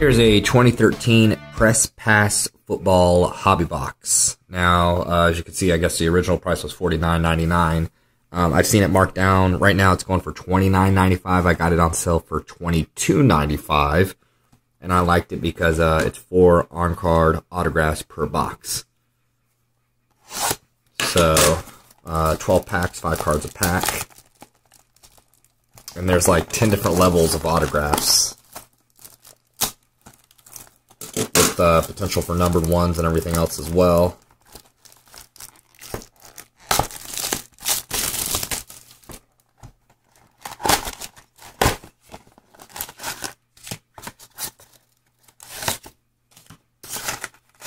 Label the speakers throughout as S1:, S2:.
S1: Here's a 2013 Press Pass Football Hobby Box. Now, uh, as you can see, I guess the original price was $49.99. Um, I've seen it marked down. Right now, it's going for $29.95. I got it on sale for $22.95. And I liked it because uh, it's four on-card autographs per box. So, uh, 12 packs, 5 cards a pack. And there's like 10 different levels of autographs with uh, potential for numbered ones and everything else as well.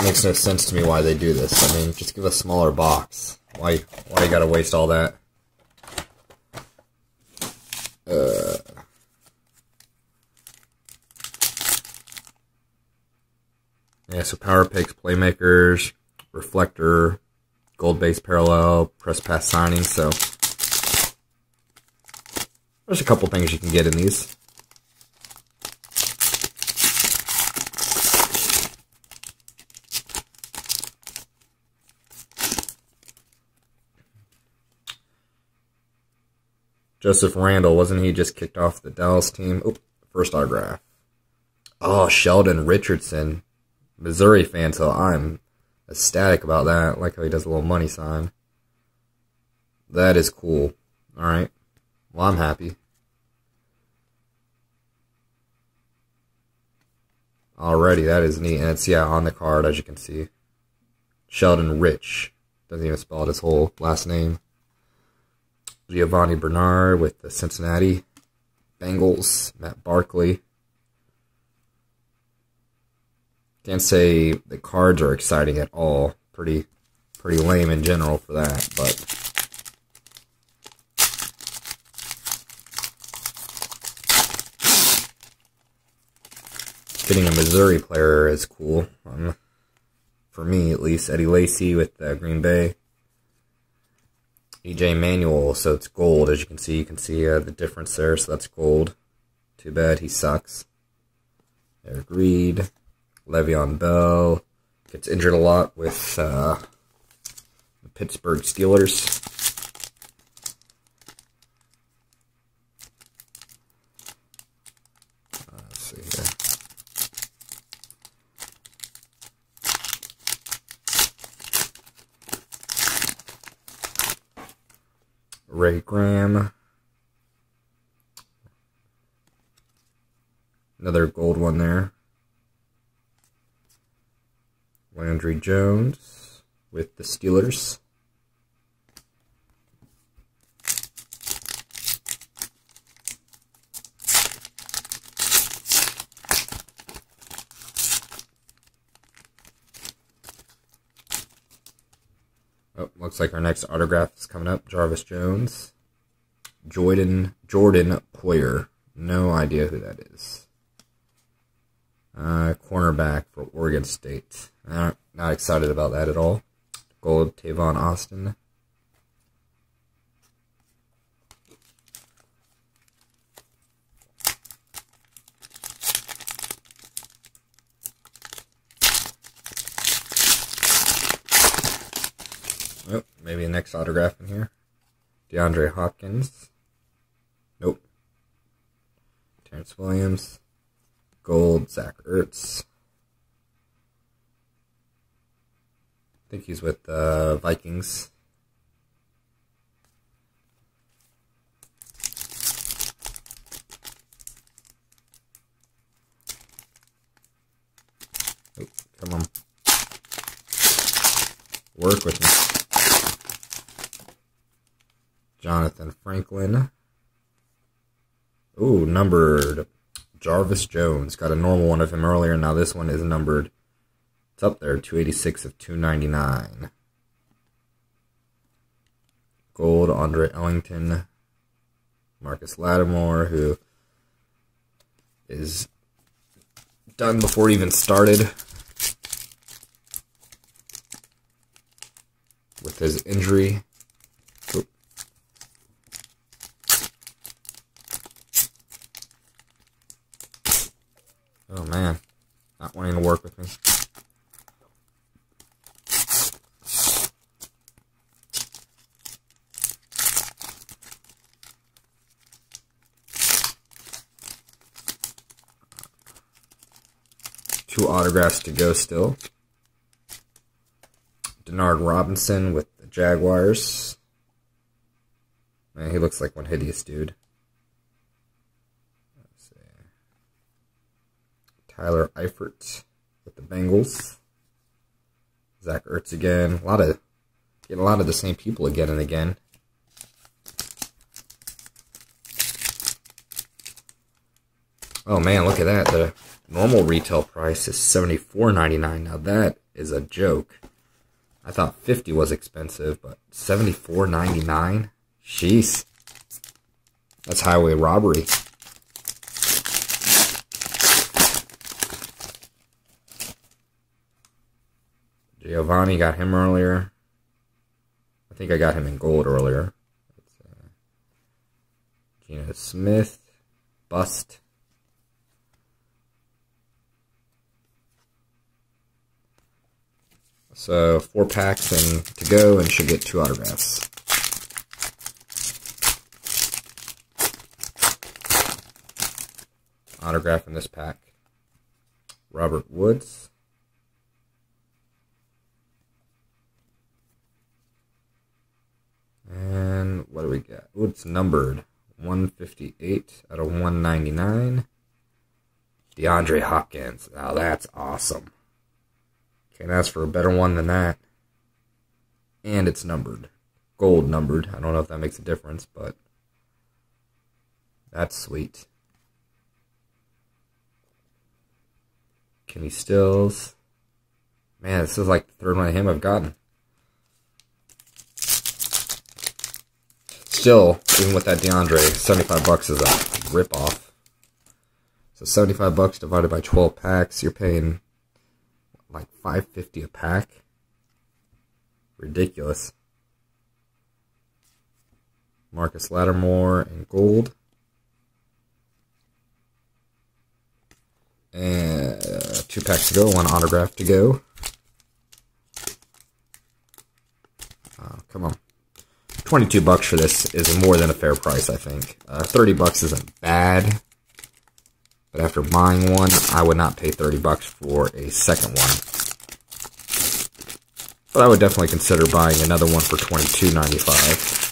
S1: Makes no sense to me why they do this. I mean, just give a smaller box. Why? Why you gotta waste all that? Uh. Yeah, so power picks, playmakers, reflector, gold base parallel, press pass signing. So there's a couple things you can get in these. Joseph Randle, wasn't he just kicked off the Dallas team? Oh, first autograph. Oh, Sheldon Richardson, Missouri fan, so I'm ecstatic about that. Like how he does a little money sign. That is cool. All right. Well, I'm happy. Alrighty, that is neat. And it's, yeah, on the card, as you can see. Sheldon Rich. Doesn't even spell out his whole last name. Giovani Bernard with the Cincinnati Bengals. Matt Barkley. Can't say the cards are exciting at all. Pretty, pretty lame in general for that, but. Getting a Missouri player is cool. Um, for me, at least. Eddie Lacy with uh, Green Bay. EJ Manuel, so it's gold. As you can see, you can see uh, the difference there, so that's gold. Too bad he sucks. Eric Reid. Le'Veon Bell. Gets injured a lot with uh, the Pittsburgh Steelers. let's see here. Ray Graham. Another gold one there. Landry Jones with the Steelers. Oh, looks like our next autograph is coming up. Jarvis Jones. Jordan Jordan Poyer. No idea who that is. Uh, cornerback for Oregon State. Not, not excited about that at all. Gold Tavon Austin. Oh, maybe next autograph in here. DeAndre Hopkins. Nope. Terrance Williams. Gold, Zach Ertz. Think he's with the uh, Vikings. Oh, come on. Work with me. Jonathan Franklin. Ooh, numbered Jarvis Jones. Got a normal one of him earlier. Now this one is numbered. It's up there, 286 of 299. Gold, Andre Ellington. Marcus Lattimore, who is done before it even started with his injury. Oh man, not wanting to work with me. Two autographs to go still. Denard Robinson with the Jaguars. Man, he looks like one hideous dude. Tyler Eifert with the Bengals. Zach Ertz again. A lot of get a lot of the same people again and again. Oh man, look at that. The normal retail price is seventy four ninety nine. Now that is a joke. I thought fifty was expensive, but seventy four ninety nine? Jeez. That's highway robbery. Giovani got him earlier. I think I got him in gold earlier. Uh, Geno Smith, bust. So four packs and to go, and should get two autographs. Autograph in this pack. Robert Woods. And what do we get? Oh, it's numbered 158 out of 199. DeAndre Hopkins. Now that's awesome. Can't ask for a better one than that. And it's numbered. Gold numbered. I don't know if that makes a difference, but that's sweet. Kenny Stills. Man, this is like the third one of him I've gotten. Still, even with that DeAndre, 75 bucks is a ripoff. So 75 bucks divided by 12 packs, you're paying like 550 a pack. Ridiculous. Marcus Lattimore in gold. And two packs to go, one autograph to go. Uh, come on. 22 bucks for this is more than a fair price, I think. Uh, 30 bucks isn't bad. But after buying one, I would not pay 30 bucks for a second one. But I would definitely consider buying another one for $22.95.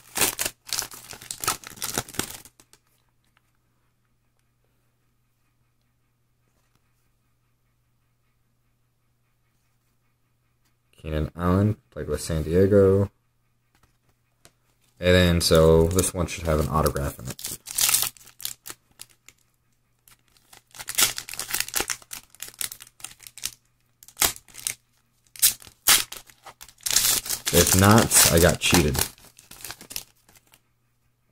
S1: Keenan Allen played with San Diego. And then, so this one should have an autograph in it. If not, I got cheated.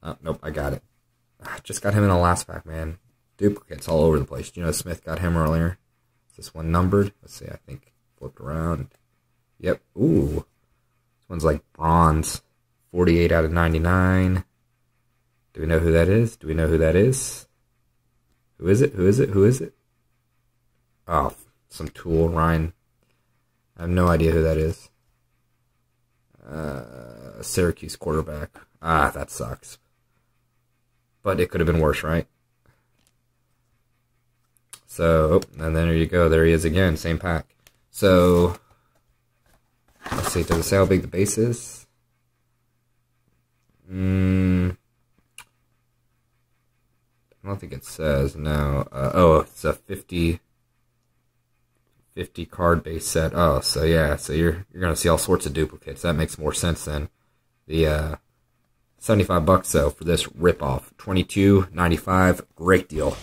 S1: Oh, nope, I got it. I ah, just got him in the last pack, man. Duplicates all over the place. You know, Smith got him earlier. Is this one numbered? Let's see, I think flipped around. Yep. Ooh. This one's like bronze. 48 out of 99. Do we know who that is? Do we know who that is? Who is it? Who is it? Who is it? Oh, some tool, Ryan. I have no idea who that is. Uh, Syracuse quarterback. Ah, that sucks. But it could have been worse, right? So, oh, and then there you go. There he is again. Same pack. So, let's see. Does it say how big the base is? Mm, I don't think it says, no. Uh, oh, it's a 50, 50 card base set. Oh, so yeah, so you're you're to see all sorts of duplicates. That makes more sense than the uh, 75 bucks, though, for this ripoff. 22.95, great deal.